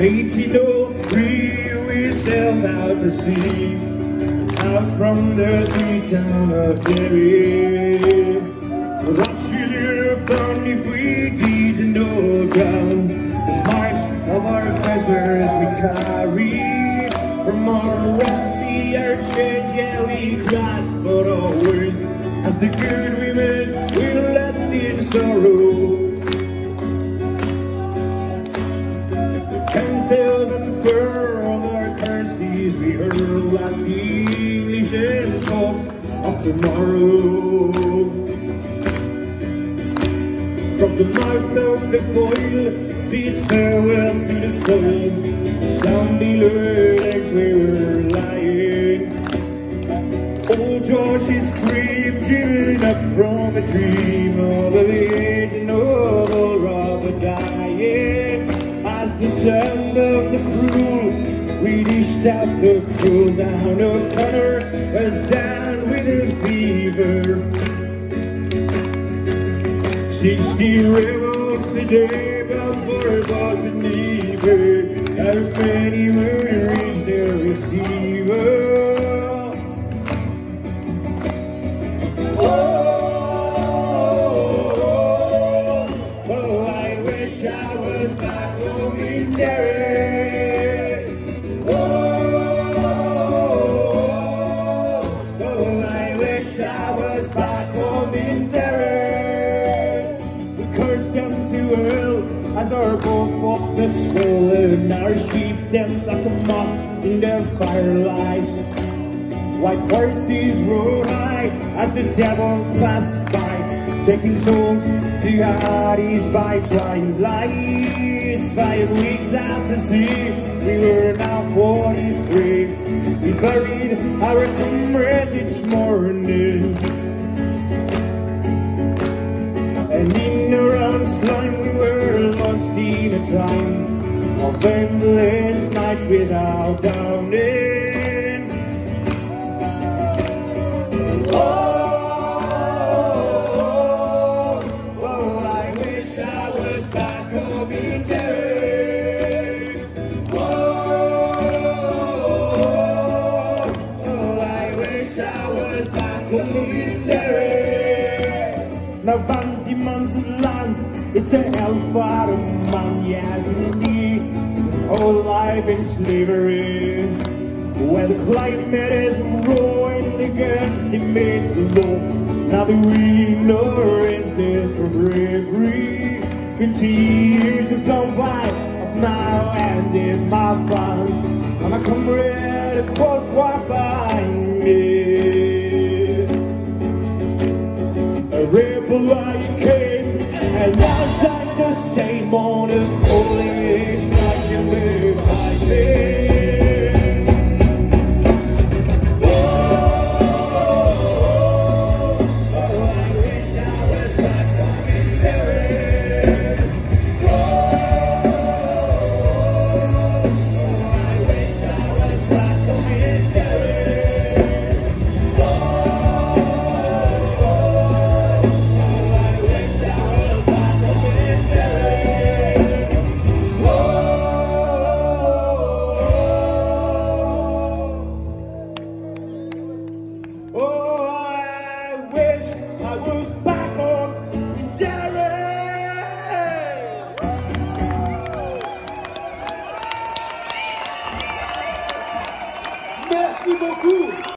1803 we sailed out to sea Out from the sweet town of Derry What should have done if we didn't know ground The march of our treasures we carry From our rusty arches, yeah we cried for always As the good sails unfurled our curses we hurl at the English and of tomorrow. From the mouth of the foil bids farewell to the sun. Down below legs we were lying. Old George is creeping up from a dream We dished out the crew down O'Connor was down with a fever. Sixty rebels today but four wasn't even How many were as our boat walked the swell and our sheep danced like a moth in the firelight. White horses rode high as the devil passed by, taking souls to Hades by twilight. Five weeks after sea, we were now 43. We buried our comrades time Of endless night without downing oh oh, oh, oh, oh, I wish I was back home in Derry oh, oh, oh, I wish I was back home in Derry Now Bounty Man's land, it's a hellfire yes indeed Whole life in slavery. Where the climate is ruined against the to law. Now the winner is there for bravery. Twenty years have gone by, I've now ended my fun. And my comrade both walk by me A rebel I came And now like the same on a foolish like you Oh,